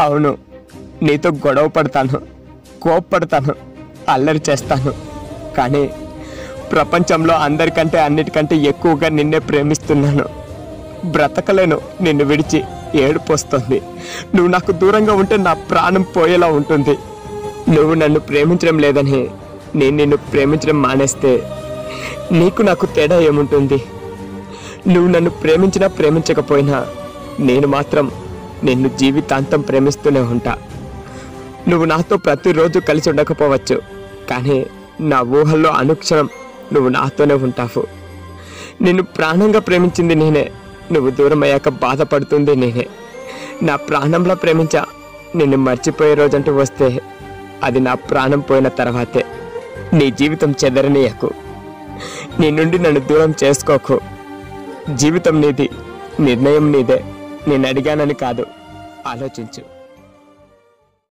అవును. నీతో గొడవ పడతాను కోప్పడతాను అల్లరి చేస్తాను. కానీ ప్రపంచంలో అందరికంటే అన్నిటికంటే ఎక్కువగా నిన్నే ప్రేమిస్తున్నాను. బ్రతకలేను నిన్ను విడిచి ఏడుపు వస్తుంది. నువ్వు నాకు దూరంగా ఉంటే నా ప్రాణం పోయేలా ఉంటుంది. నువ్వు నన్ను ప్రేమించడం లేదని నేను నిన్ను ప్రేమించడం మానేస్తే నీకు నాకు తేడా ఏముంటుంది? నువ్వు నన్ను ప్రేమించినా ప్రేమించకపోయినా నేను మాత్రం నిన్ను జీవితాంతం ప్రేమిస్తూనే ఉంటా. నువ్వు నాతో ప్రతిరోజు కలిసి ఉండకపోవచ్చు. కానీ నా ఊహల్లో అనుక్షణం నువ్వు నాతోనే ఉంటావు. నిన్ను ప్రాణంగా ప్రేమించింది నేనే. నువ్వు దూరం అయ్యాక బాధపడుతుంది నేనే. నా ప్రాణంలో ప్రేమించా నిన్ను మర్చిపోయే రోజంటూ వస్తే అది నా ప్రాణం పోయిన తర్వాతే. నీ జీవితం చెదరనీయకు. నీ నుండి నన్ను దూరం చేసుకోకు. జీవితం నీది నిర్ణయం నీదే. నేను అడిగానని కాదు. ఆలోచించు.